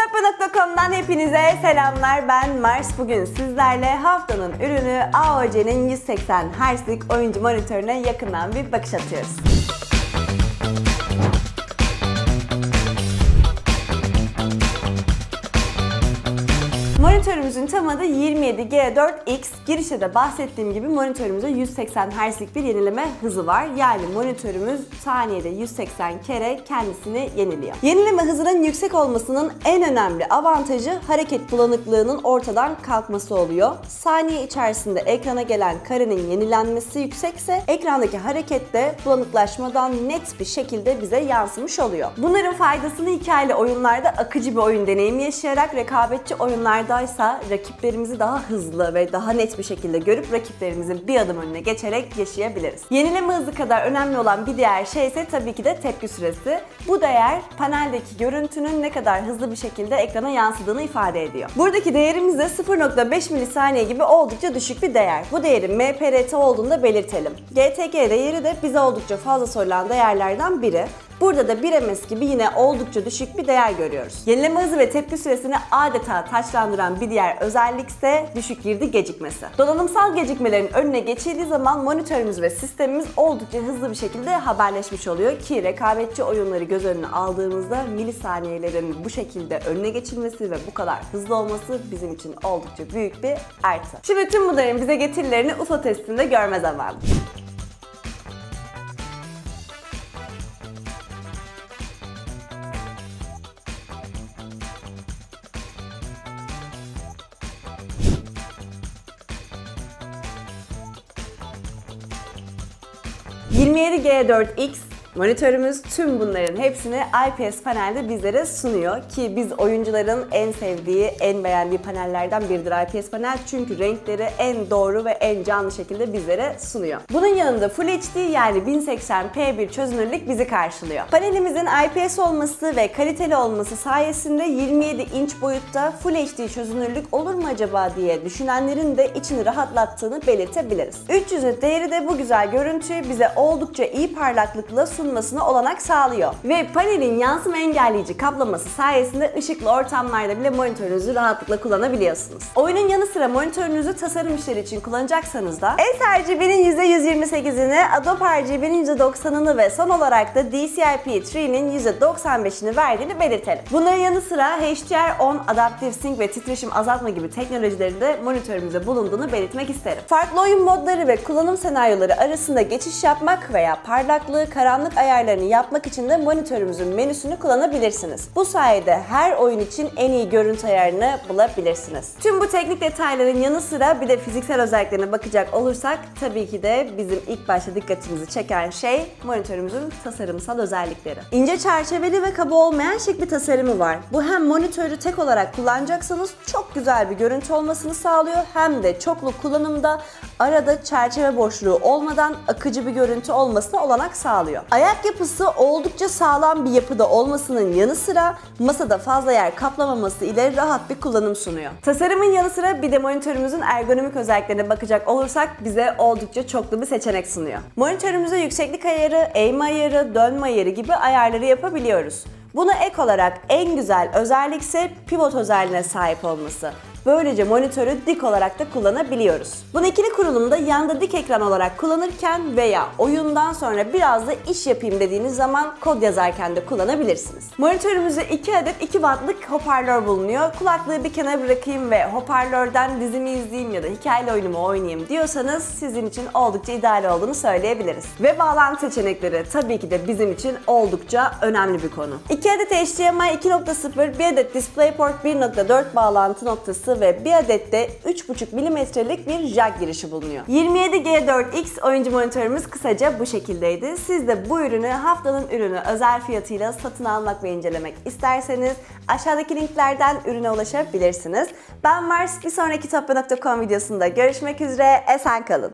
Kitapya.com'dan hepinize selamlar. Ben Mars. Bugün sizlerle haftanın ürünü AOC'nin 180 Hz'lik oyuncu monitörüne yakından bir bakış atıyoruz. Monitörümüzün tam adı 27G4X. Girişte de bahsettiğim gibi monitörümüzde 180 Hz'lik bir yenileme hızı var. Yani monitörümüz saniyede 180 kere kendisini yeniliyor. Yenileme hızının yüksek olmasının en önemli avantajı hareket bulanıklığının ortadan kalkması oluyor. Saniye içerisinde ekrana gelen karenin yenilenmesi yüksekse ekrandaki hareket de bulanıklaşmadan net bir şekilde bize yansımış oluyor. Bunların faydasını hikayeli oyunlarda akıcı bir oyun deneyimi yaşayarak rekabetçi oyunlarda oyundaysa rakiplerimizi daha hızlı ve daha net bir şekilde görüp rakiplerimizin bir adım önüne geçerek yaşayabiliriz. Yenileme hızı kadar önemli olan bir diğer şey ise tabii ki de tepki süresi. Bu değer paneldeki görüntünün ne kadar hızlı bir şekilde ekrana yansıdığını ifade ediyor. Buradaki değerimiz de 0.5 milisaniye gibi oldukça düşük bir değer. Bu değerin MPRT olduğunu da belirtelim. GTK değeri de bize oldukça fazla sorulan değerlerden biri. Burada da 1 ms gibi yine oldukça düşük bir değer görüyoruz. Yenileme hızı ve tepki süresini adeta taçlandıran bir diğer özellik ise düşük girdi gecikmesi. Donanımsal gecikmelerin önüne geçildiği zaman monitörümüz ve sistemimiz oldukça hızlı bir şekilde haberleşmiş oluyor ki rekabetçi oyunları göz önüne aldığımızda milisaniyelerin bu şekilde önüne geçilmesi ve bu kadar hızlı olması bizim için oldukça büyük bir artı. Şimdi tüm bunların bize getirilerini UFO testinde görme zamanı. 27G4X Monitörümüz tüm bunların hepsini IPS panelde bizlere sunuyor ki biz oyuncuların en sevdiği, en beğendiği panellerden biridir IPS panel çünkü renkleri en doğru ve en canlı şekilde bizlere sunuyor. Bunun yanında Full HD yani 1080p bir çözünürlük bizi karşılıyor. Panelimizin IPS olması ve kaliteli olması sayesinde 27 inç boyutta Full HD çözünürlük olur mu acaba diye düşünenlerin de içini rahatlattığını belirtebiliriz. 300 değeri de bu güzel görüntüyü bize oldukça iyi parlaklıkla sunmasına olanak sağlıyor. Ve panelin yansıma engelleyici kaplaması sayesinde ışıklı ortamlarda bile monitörünüzü rahatlıkla kullanabiliyorsunuz. Oyunun yanı sıra monitörünüzü tasarım işleri için kullanacaksanız da sRGB'nin %128'ini, Adobe RGB'nin %90'ını ve son olarak da DCI-P3'nin %95'ini verdiğini belirtelim. Bunların yanı sıra HDR10, Adaptive Sync ve titreşim azaltma gibi teknolojileri de monitörümüzde bulunduğunu belirtmek isterim. Farklı oyun modları ve kullanım senaryoları arasında geçiş yapmak veya parlaklığı, karanlık anlık ayarlarını yapmak için de monitörümüzün menüsünü kullanabilirsiniz. Bu sayede her oyun için en iyi görüntü ayarını bulabilirsiniz. Tüm bu teknik detayların yanı sıra bir de fiziksel özelliklerine bakacak olursak tabii ki de bizim ilk başta dikkatimizi çeken şey monitörümüzün tasarımsal özellikleri. İnce çerçeveli ve kaba olmayan şık bir tasarımı var. Bu hem monitörü tek olarak kullanacaksanız çok güzel bir görüntü olmasını sağlıyor hem de çoklu kullanımda arada çerçeve boşluğu olmadan akıcı bir görüntü olmasına olanak sağlıyor. Ayak yapısı oldukça sağlam bir yapıda olmasının yanı sıra masada fazla yer kaplamaması ile rahat bir kullanım sunuyor. Tasarımın yanı sıra bir de monitörümüzün ergonomik özelliklerine bakacak olursak bize oldukça çoklu bir seçenek sunuyor. Monitörümüze yükseklik ayarı, eğme ayarı, dönme ayarı gibi ayarları yapabiliyoruz. Buna ek olarak en güzel özellik ise pivot özelliğine sahip olması. Böylece monitörü dik olarak da kullanabiliyoruz. Bunu ikili kurulumda yanda dik ekran olarak kullanırken veya oyundan sonra biraz da iş yapayım dediğiniz zaman kod yazarken de kullanabilirsiniz. Monitörümüzde 2 adet 2 wattlık hoparlör bulunuyor. Kulaklığı bir kenara bırakayım ve hoparlörden dizimi izleyeyim ya da hikayeli oyunumu oynayayım diyorsanız sizin için oldukça ideal olduğunu söyleyebiliriz. Ve bağlantı seçenekleri tabii ki de bizim için oldukça önemli bir konu. 2 adet HDMI 2.0, 1 adet DisplayPort 1.4 bağlantı noktası çıktısı ve bir adet de 3.5 mm'lik bir jack girişi bulunuyor. 27G4X oyuncu monitörümüz kısaca bu şekildeydi. Siz de bu ürünü haftanın ürünü özel fiyatıyla satın almak ve incelemek isterseniz aşağıdaki linklerden ürüne ulaşabilirsiniz. Ben Mars bir sonraki topya.com videosunda görüşmek üzere. Esen kalın.